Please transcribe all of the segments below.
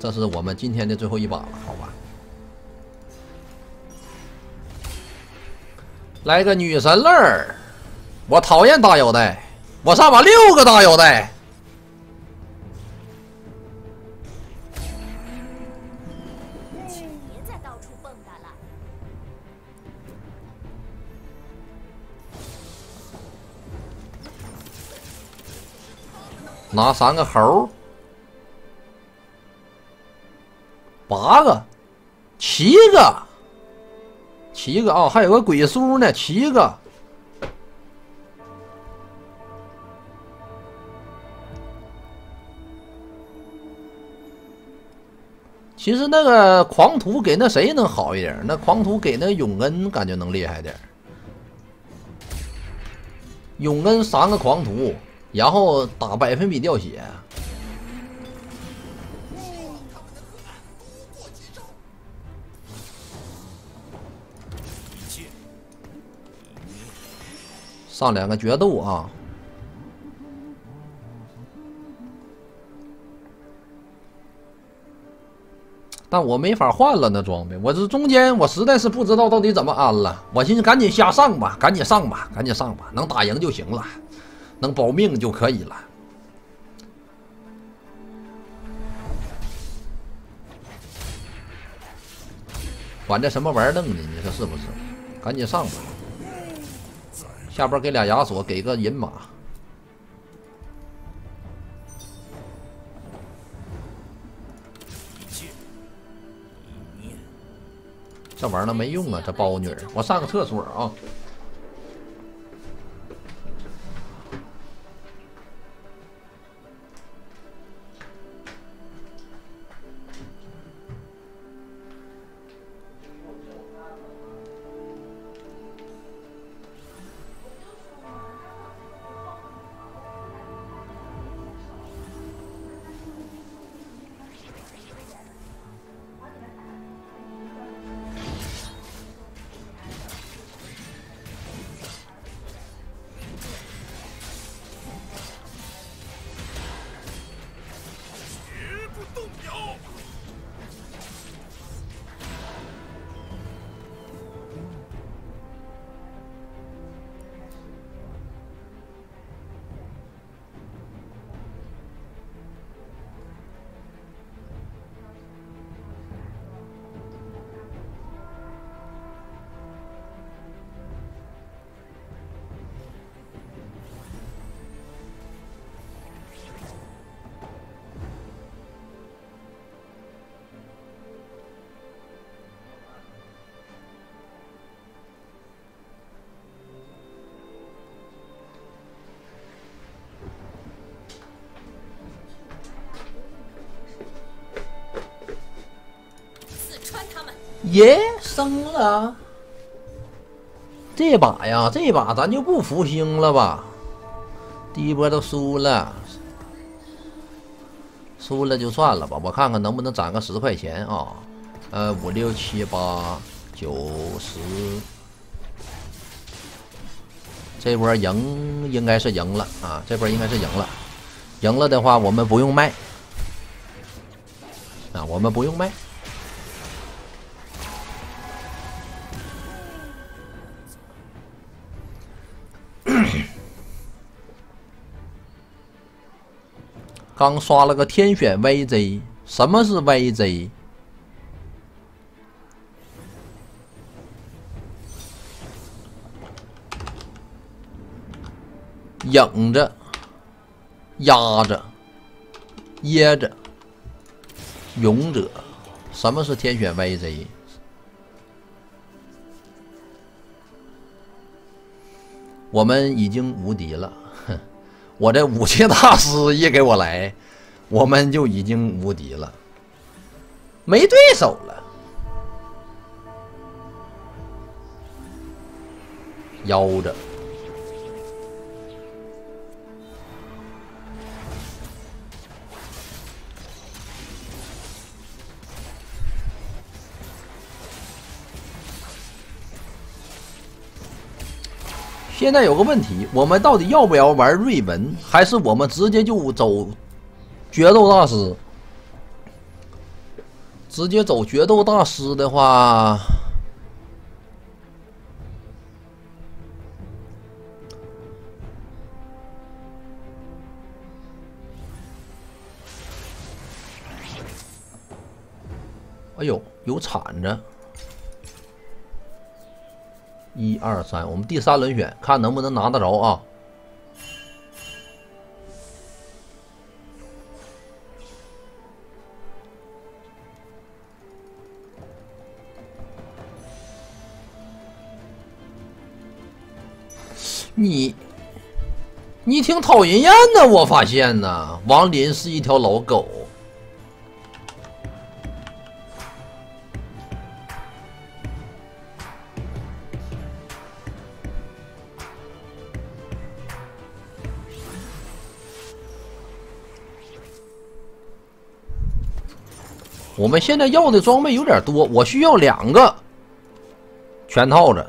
这是我们今天的最后一把了，好吧？来个女神泪儿，我讨厌大腰带，我上把六个大腰带。别再到处蹦跶了。拿三个猴，八个，七个，七个啊！还有个鬼叔呢，七个。其实那个狂徒给那谁能好一点？那狂徒给那永恩感觉能厉害点。永恩三个狂徒。然后打百分比掉血，上两个决斗啊！但我没法换了那装备，我这中间我实在是不知道到底怎么安了。我寻思赶紧瞎上吧，赶紧上吧，赶紧上吧，能打赢就行了。能保命就可以了。管这什么玩意儿弄的？你说是不是？赶紧上吧！下边给俩亚索，给个银马。这玩意儿没用啊！这包女，我上个厕所啊。耶，升了！这把呀，这把咱就不服星了吧？第一波都输了，输了就算了吧。我看看能不能攒个十块钱啊？呃，五六七八九十，这波赢应该是赢了啊！这波应该是赢了，赢了的话我们不用卖啊，我们不用卖。刚刷了个天选 VZ，什么是 VZ？影着、压着、掖着、勇者，什么是天选 VZ？我们已经无敌了。我这武器大师一给我来，我们就已经无敌了，没对手了。腰着，现在有个问题，我们到底要不要玩瑞文，还是我们直接就走决斗大师？直接走决斗大师的话，哎呦，有铲子！一二三，我们第三轮选，看能不能拿得着啊！你，你挺讨人厌的，我发现呢。王林是一条老狗。我们现在要的装备有点多，我需要两个全套的。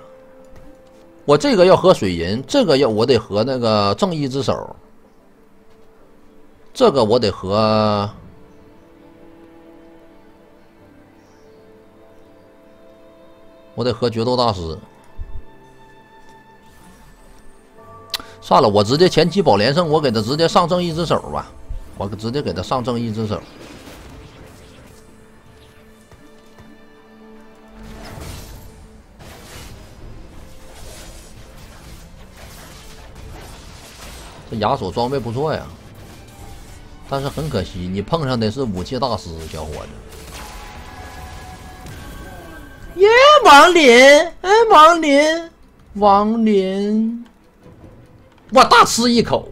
我这个要合水银，这个要我得合那个正义之手，这个我得合，我得合决斗大师。算了，我直接前期保连胜，我给他直接上正义之手吧，我直接给他上正义之手。这亚索装备不错呀，但是很可惜，你碰上的是武器大师，小伙子。耶，亡灵！哎，亡灵，亡灵！我大吃一口。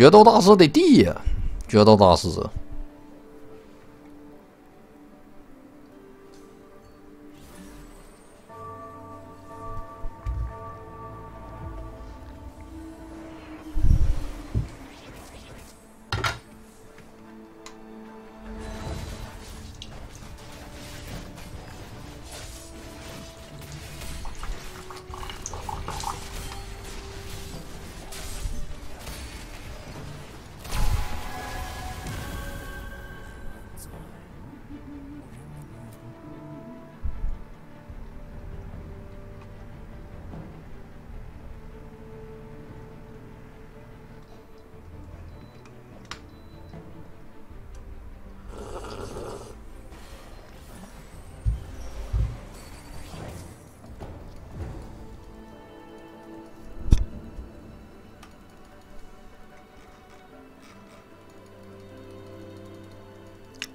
决斗大师得地呀，决斗大师。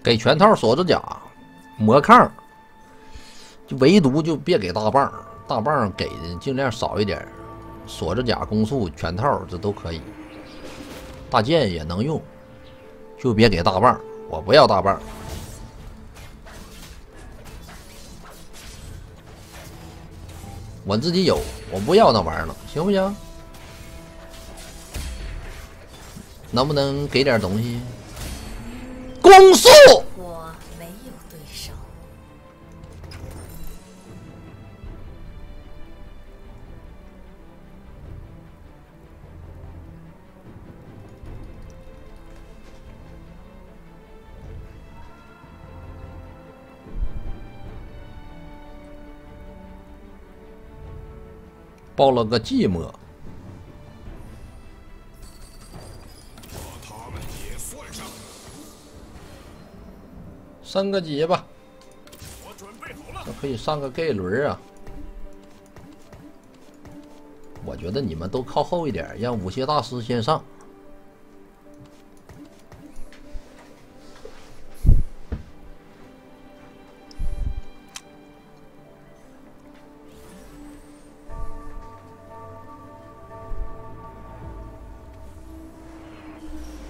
给全套锁子甲、魔抗，就唯独就别给大棒，大棒给的尽量少一点。锁子甲、攻速全套这都可以，大剑也能用，就别给大棒。我不要大棒，我自己有，我不要那玩意儿了，行不行？能不能给点东西？攻速！我没有对手。报了个寂寞。升个级吧，这可以上个盖轮啊！我觉得你们都靠后一点，让武器大师先上。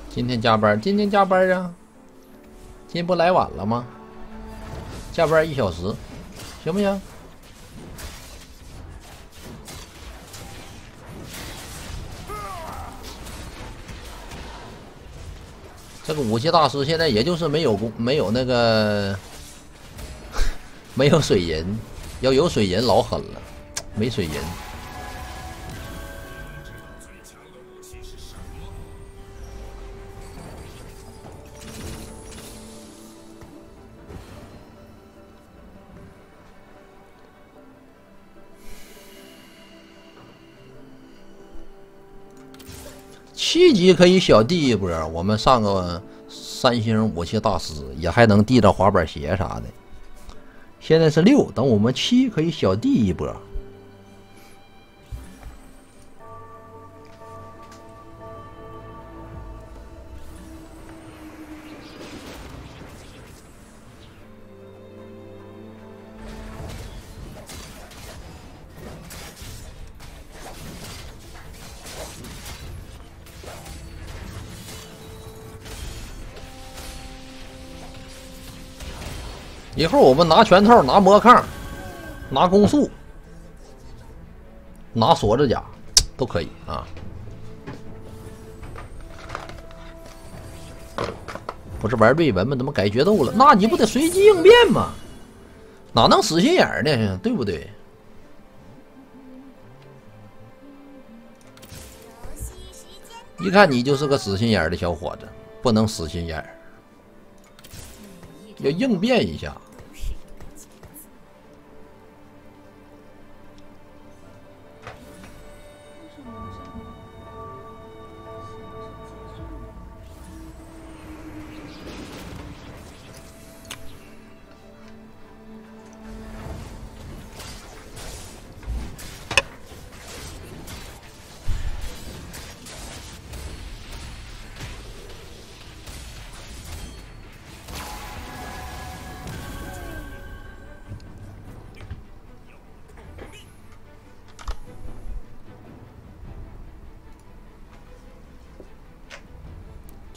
今天加班，今天加班啊！今不来晚了吗？加班一小时，行不行？这个武器大师现在也就是没有工，没有那个，没有水银，要有水银老狠了，没水银。七级可以小弟一波，我们上个三星武器大师也还能递到滑板鞋啥的。现在是六，等我们七可以小弟一波。一会儿我们拿拳套，拿魔抗，拿攻速，拿锁子甲，都可以啊。不是玩瑞文吗？怎么改决斗了？那你不得随机应变吗？哪能死心眼儿呢？对不对？一看你就是个死心眼儿的小伙子，不能死心眼儿，要应变一下。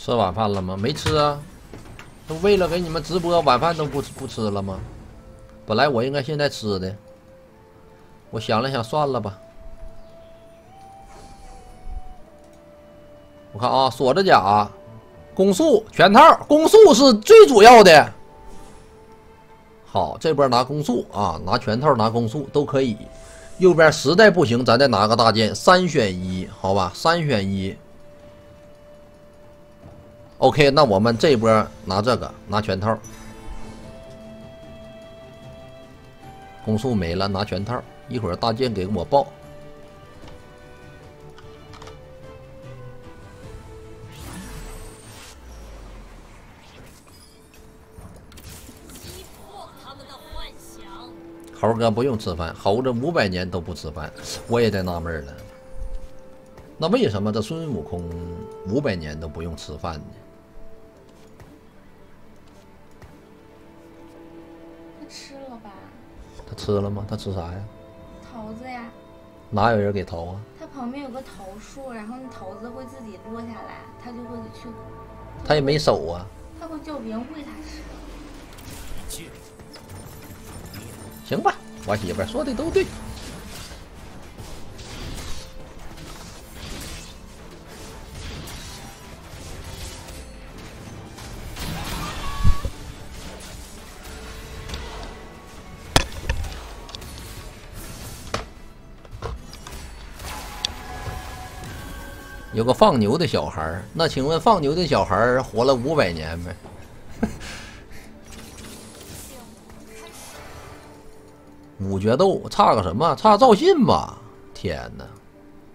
吃晚饭了吗？没吃啊，都为了给你们直播，晚饭都不不吃了吗？本来我应该现在吃的，我想了想，算了吧。我看啊，锁着甲、攻速全套，攻速是最主要的。好，这波拿攻速啊，拿全套拿攻速都可以。右边实在不行，咱再拿个大剑，三选一，好吧，三选一。OK，那我们这波拿这个，拿全套，攻速没了，拿全套。一会儿大剑给我爆。猴哥不用吃饭，猴子五百年都不吃饭，我也在纳闷了。那为什么这孙悟空五百年都不用吃饭呢？吃了吗？他吃啥呀？桃子呀。哪有人给桃啊？他旁边有个桃树，然后那桃子会自己落下来，他就会去。他也没手啊。他会叫别人喂他吃。行吧，我媳妇说的都对。有个放牛的小孩儿，那请问放牛的小孩儿活了五百年没？五决斗差个什么？差赵信吧？天哪，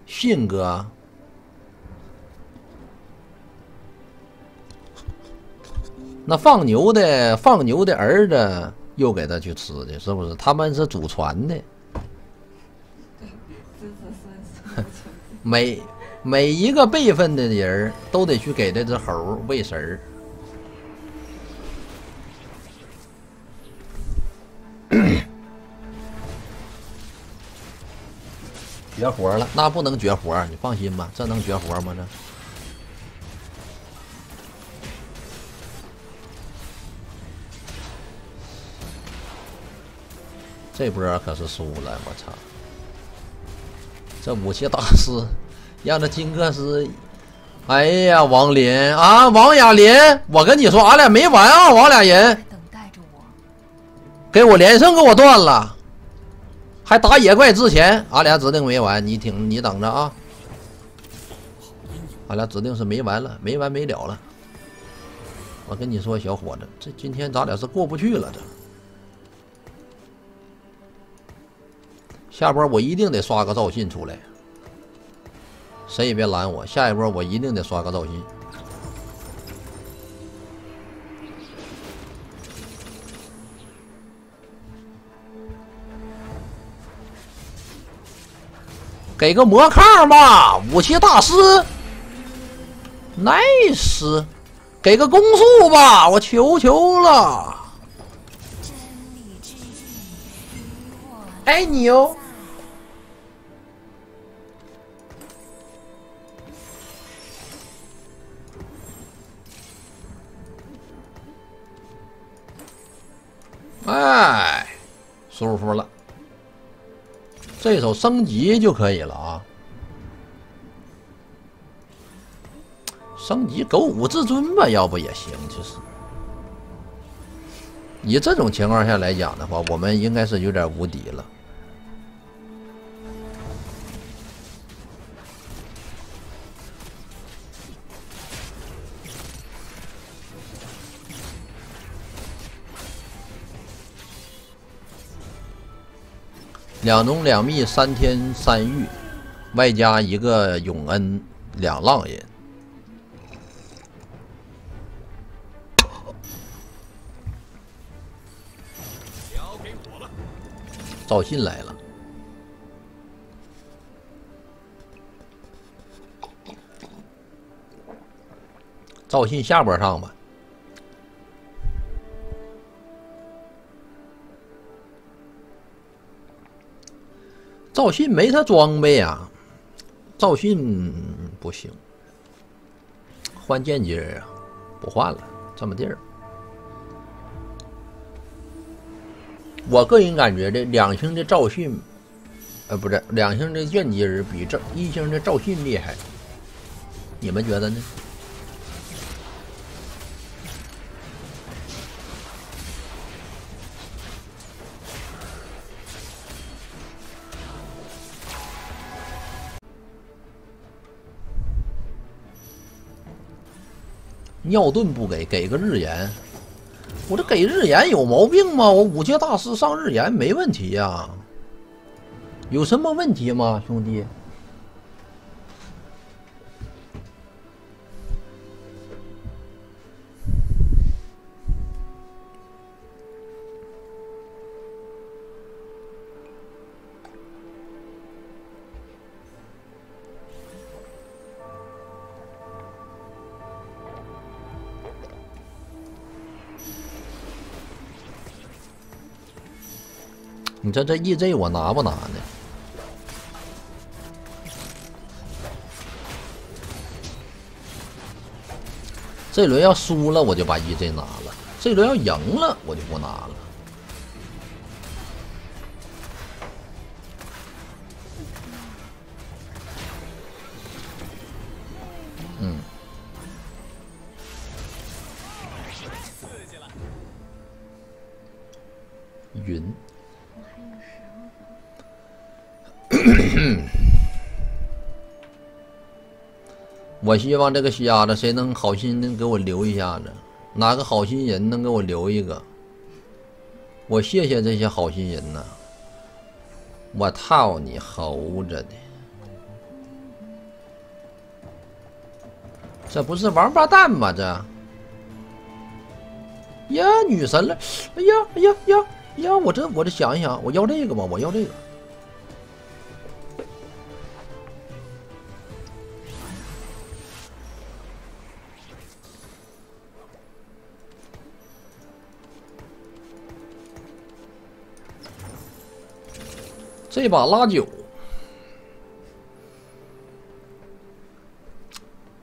信哥，那放牛的放牛的儿子又给他去吃的，是不是？他们是祖传的，没。每一个辈分的人都得去给这只猴喂食儿，绝活了，那不能绝活，你放心吧，这能绝活吗？这。这波可是输了，我操！这武器大师让这金克斯，哎呀，王林啊，王雅林，我跟你说，俺俩没完啊，王俩人。给我连胜给我断了，还打野怪之前，俺俩指定没完，你听你等着啊，俺俩指定是没完了，没完没了了。我跟你说，小伙子，这今天咱俩是过不去了，这。下波我一定得刷个赵信出来，谁也别拦我。下一波我一定得刷个赵信。给个魔抗吧，武器大师，nice，给个攻速吧，我求求了。真理之翼，与我爱你哦。哎，舒服了。这手升级就可以了啊！升级狗五至尊吧，要不也行。就是，以这种情况下来讲的话，我们应该是有点无敌了。两农两密三天三遇，外加一个永恩两浪人。赵信来了，赵信下波上吧。赵信没他装备啊，赵信不行，换剑姬啊，不换了，这么地儿。我个人感觉这两星的赵信，呃，不是两星的剑姬人比这一星的赵信厉害，你们觉得呢？尿遁不给，给个日炎。我这给日炎有毛病吗？我五阶大师上日炎没问题呀，有什么问题吗，兄弟？这这 EZ 我拿不拿呢？这轮要输了，我就把 EZ 拿了；这轮要赢了，我就不拿了。我希望这个瞎子谁能好心能给我留一下子，哪个好心人能给我留一个？我谢谢这些好心人呐！我操你猴子的！这不是王八蛋吗？这呀，女神了！哎呀，哎呀呀呀！我这我这想一想，我要这个吧，我要这个。这把拉九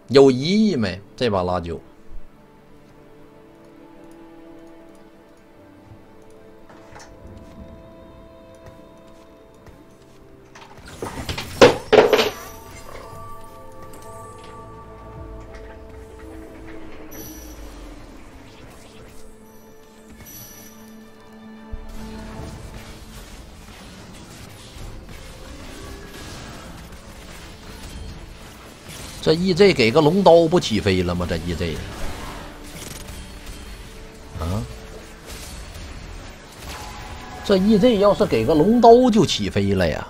有疑义没？这把拉九，这 EZ 给个龙刀不起飞了吗？这 EZ 啊，这 EZ 要是给个龙刀就起飞了呀。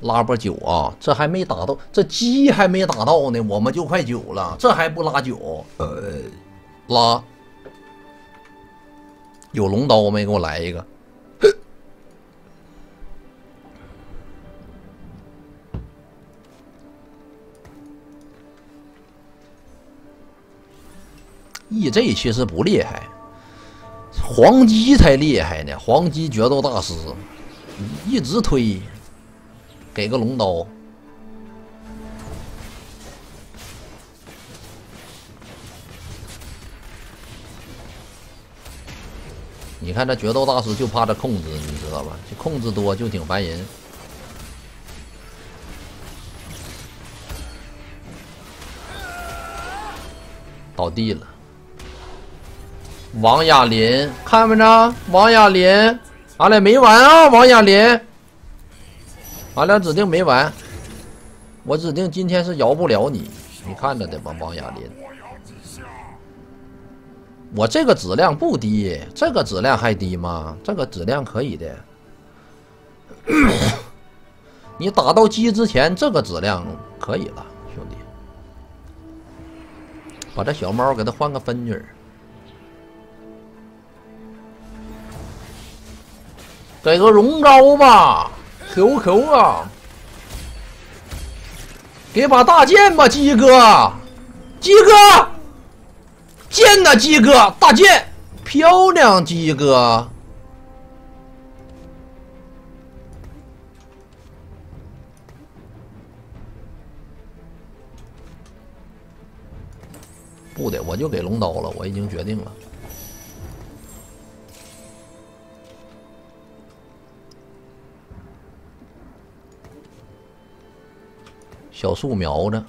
拉波九啊，这还没打到，这鸡还没打到呢，我们就快九了，这还不拉九？呃，拉，有龙刀没？给我来一个。EZ 其实不厉害，黄鸡才厉害呢。黄鸡决斗大师一直推，给个龙刀。你看这决斗大师就怕这控制，你知道吧？这控制多就挺烦人。倒地了。王亚林，看没着？王亚林，俺俩没完啊！王亚林，俺俩指定没完。我指定今天是饶不了你，你看着的吧，王亚林。我这个质量不低，这个质量还低吗？这个质量可以的。你打到鸡之前，这个质量可以了，兄弟。把这小猫给它换个分女。给个荣招吧，QQ 啊！给把大剑吧，鸡哥，鸡哥，剑呐，鸡哥，大剑，漂亮，鸡哥。不得，我就给龙刀了，我已经决定了。小树苗子，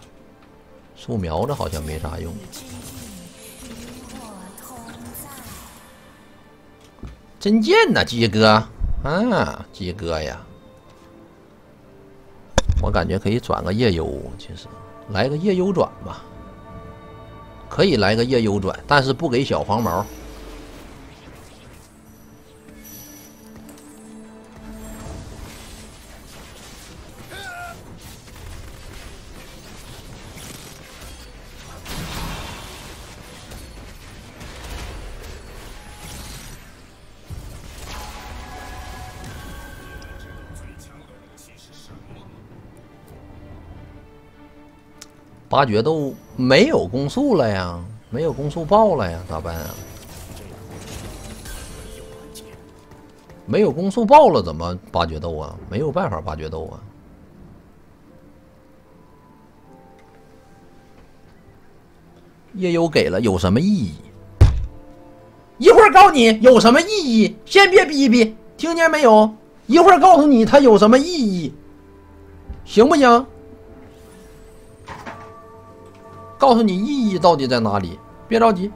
树苗子好像没啥用。真贱呐，鸡哥！啊，鸡哥呀！我感觉可以转个夜幽，其实来个夜幽转吧。可以来个夜幽转，但是不给小黄毛。八决斗没有攻速了呀，没有攻速爆了呀，咋办啊？没有攻速爆了，怎么八决斗啊？没有办法八决斗啊！夜幽给了有什么意义？一会儿告诉你有什么意义，先别逼逼，听见没有？一会儿告诉你它有什么意义，行不行？告诉你意义到底在哪里？别着急，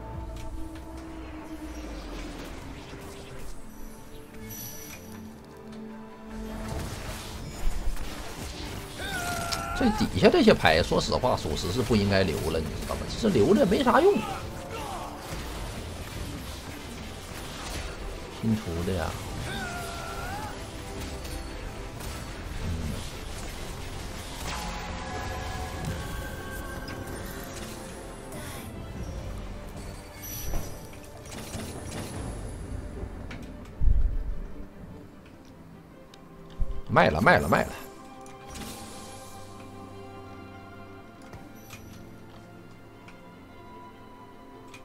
这底下这些牌，说实话，属实是不应该留了，你知道吗？这留着没啥用，新出的呀。卖了，卖了，卖了。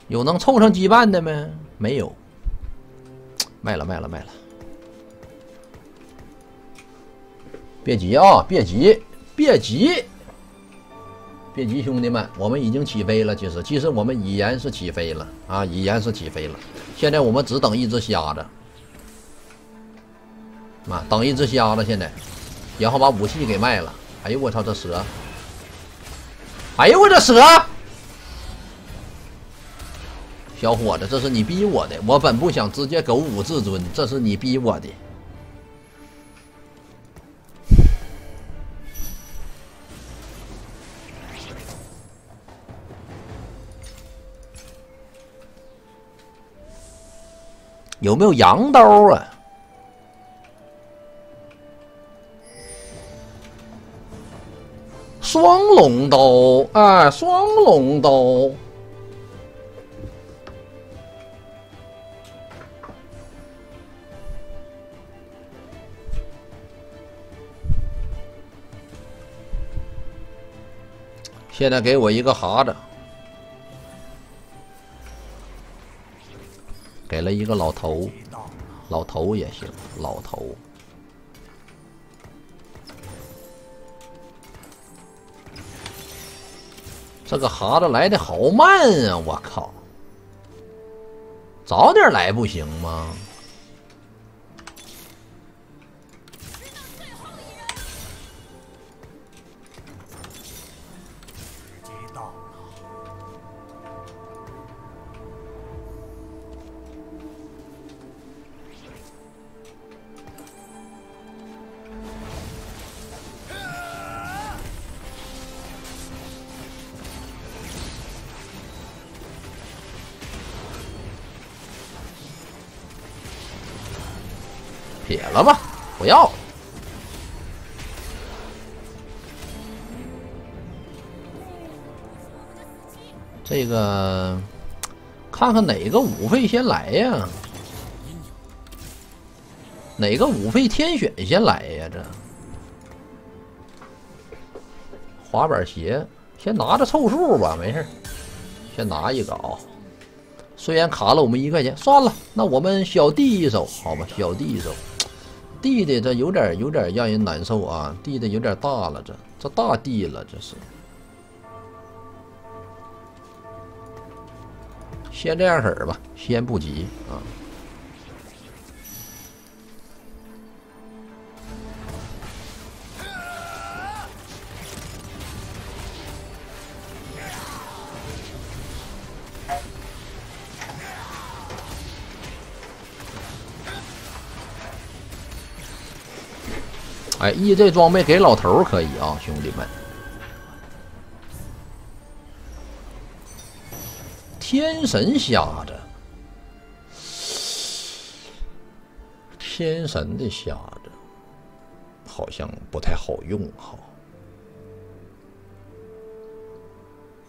有能凑上羁绊的没？没有。卖了，卖了，卖了。别急啊，别急，别急，别急，兄弟们，我们已经起飞了。其实，其实我们已然是起飞了啊，已然是起飞了。现在我们只等一只瞎子。妈，等一只瞎了现在，然后把武器给卖了，哎呦我操这蛇。哎呦我这蛇。小伙子，这是你逼我的，我本不想直接狗五至尊，这是你逼我的。有没有羊刀啊？双龙刀，哎，双龙刀。现在给我一个哈子，给了一个老头，老头也行，老头。这个蛤蟆来的好慢啊！我靠，早点来不行吗？撇了吧，不要。这个，看看哪个五费先来呀？哪个五费天选先来呀？这滑板鞋先拿着凑数吧，没事先拿一个啊。虽然卡了我们一块钱，算了，那我们小弟一手，好吧，小弟一手。地的这有点有点让人难受啊，地的有点大了，这这大地了，这是。先这样式儿吧，先不急啊。哎，E 这装备给老头可以啊，兄弟们。天神瞎子，天神的瞎子好像不太好用哈。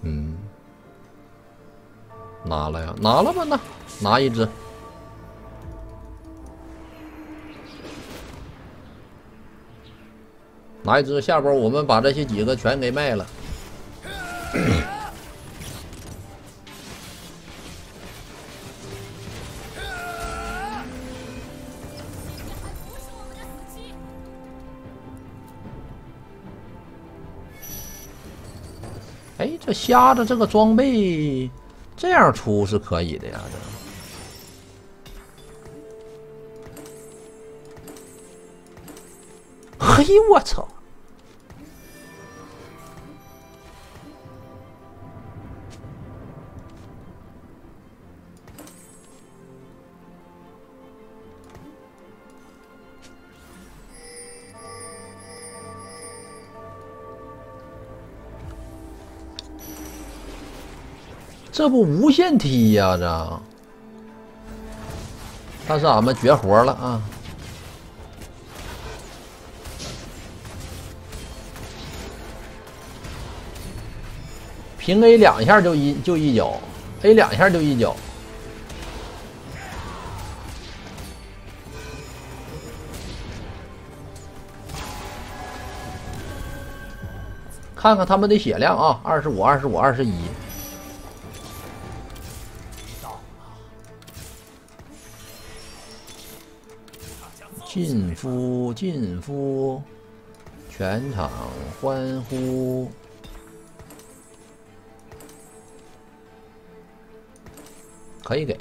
嗯，拿了呀，拿了吧，那拿一只。拿一只，下波我们把这些几个全给卖了。哎，这瞎子这个装备这样出是可以的呀，这。嘿，我操！这不无限踢呀、这！但是俺们绝活了啊！平 A 两下就一就一脚，A 两下就一脚。看看他们的血量啊，二十五、二十五、二十一。进夫，进夫，全场欢呼。可以给。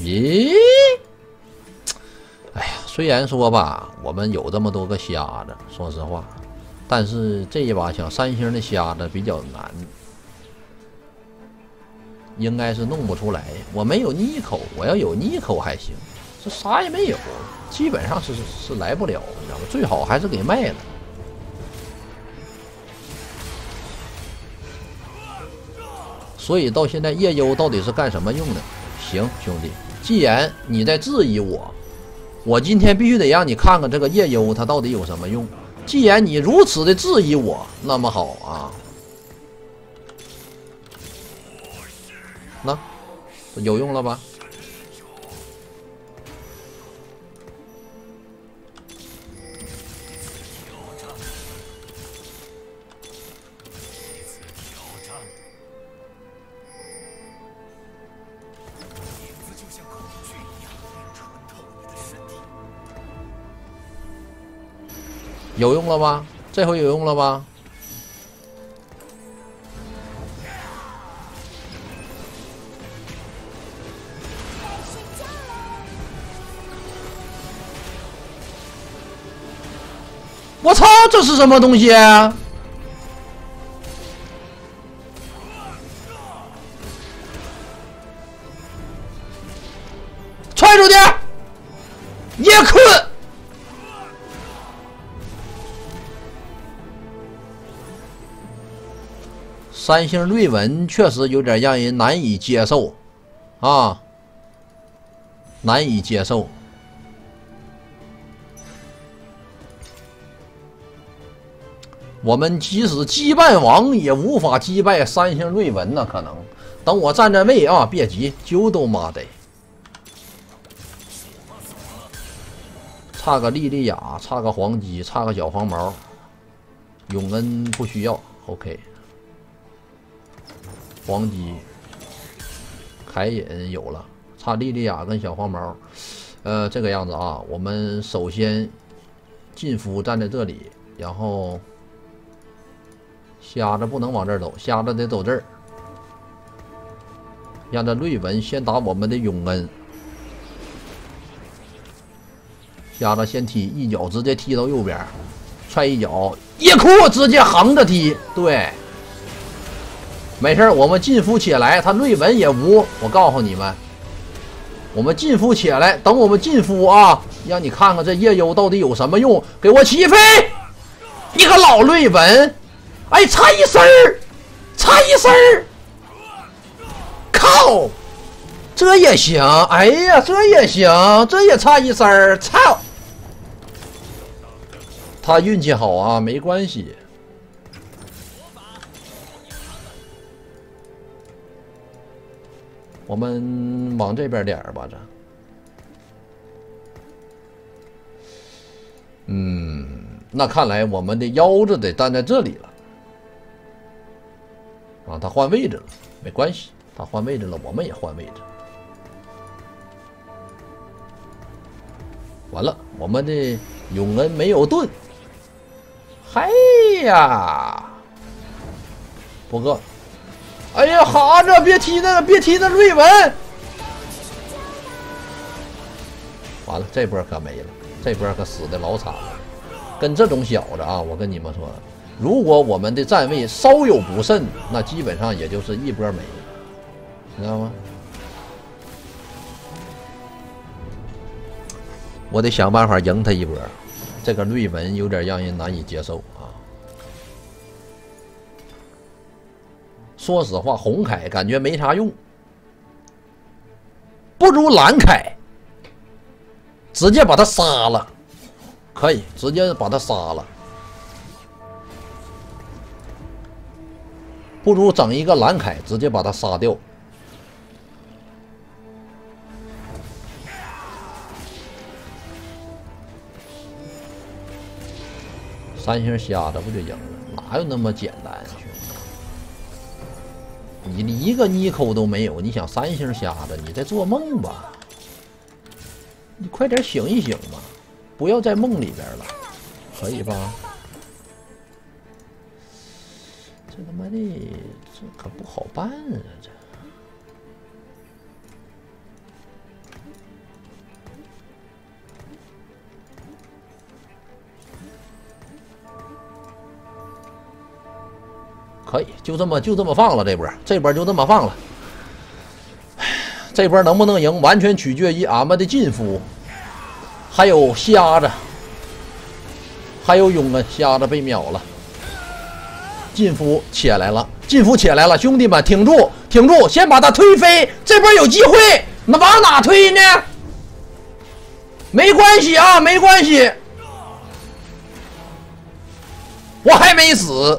咦？哎呀，虽然说吧，我们有这么多个瞎子，说实话，但是这一把想三星的瞎子比较难，应该是弄不出来。我没有妮口，我要有妮口还行，这啥也没有，基本上是是来不了，你知道吗？最好还是给卖了。所以到现在夜幽到底是干什么用的？行，兄弟，既然你在质疑我，我今天必须得让你看看这个夜幽它到底有什么用。既然你如此的质疑我，那么好啊，那有用了吧？有用了吧？这回有用了吧？我操，这是什么东西？三星瑞文确实有点让人难以接受，啊，难以接受。我们即使击败王，也无法击败三星瑞文呢。可能等我站站位啊，别急，揪都妈的，差个莉莉娅，差个黄鸡，差个小黄毛，永恩不需要，OK。黄鸡、凯隐有了，差莉莉娅跟小黄毛，呃，这个样子啊。我们首先进夫站在这里，然后瞎子不能往这儿走，瞎子得走这儿，让这瑞文先打我们的永恩。瞎子先踢一脚，直接踢到右边，踹一脚，叶库直接横着踢，对。没事我们进夫起来，他瑞文也无。我告诉你们，我们进夫起来，等我们进夫啊，让你看看这夜幽到底有什么用。给我起飞！你个老瑞文，哎，差一丝儿，差一丝儿，靠，这也行？哎呀，这也行，这也差一丝儿，操！他运气好啊，没关系。我们往这边点儿吧，这。嗯，那看来我们的腰子得站在这里了。啊，他换位置了，没关系，他换位置了，我们也换位置。完了，我们的永恩没有盾。嗨呀，不过。哎呀，哈子，别踢那个，别踢那瑞文！完了，这波可没了，这波可死的老惨了。跟这种小子啊，我跟你们说，如果我们的站位稍有不慎，那基本上也就是一波没，知道吗？我得想办法赢他一波。这个瑞文有点让人难以接受啊。说实话，红凯感觉没啥用，不如蓝凯，直接把他杀了，可以直接把他杀了，不如整一个蓝凯，直接把他杀掉。三星瞎子不就赢了？哪有那么简单？你一个妮蔻都没有，你想三星瞎子？你在做梦吧？你快点醒一醒吧，不要在梦里边了，可以吧？这他妈的，这可不好办啊！这。可以，就这么就这么放了这波，这波就这么放了。这波能不能赢，完全取决于俺们的进夫，还有瞎子，还有勇恩。瞎子被秒了，金夫起来了，金夫起来了，兄弟们挺住，挺住，先把他推飞，这波有机会，那往哪推呢？没关系啊，没关系，我还没死。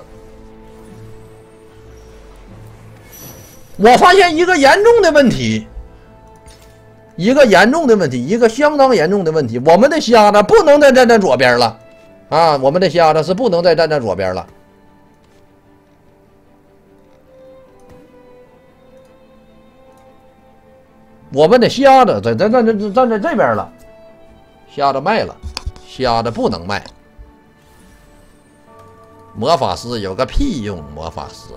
我发现一个严重的问题，一个严重的问题，一个相当严重的问题，我们的瞎子不能再站在左边了，啊，我们的瞎子是不能再站在左边了。我们的瞎子在在在在站在这边了，瞎子卖了，瞎子不能卖。魔法师有个屁用，魔法师。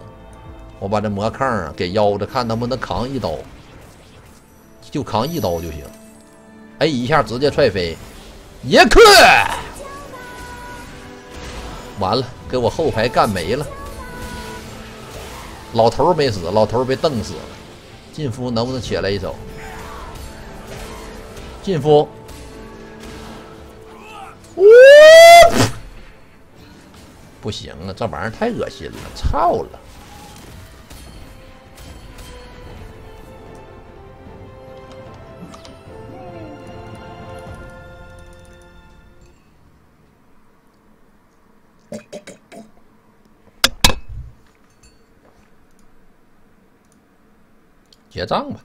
我把这魔抗给腰着，看能不能扛一刀，就扛一刀就行。哎，一下直接踹飞，耶克！完了，给我后排干没了。老头没死，老头被瞪死了。进夫能不能起来一手？进夫，呜！不行啊，这玩意儿太恶心了，操了！结账吧。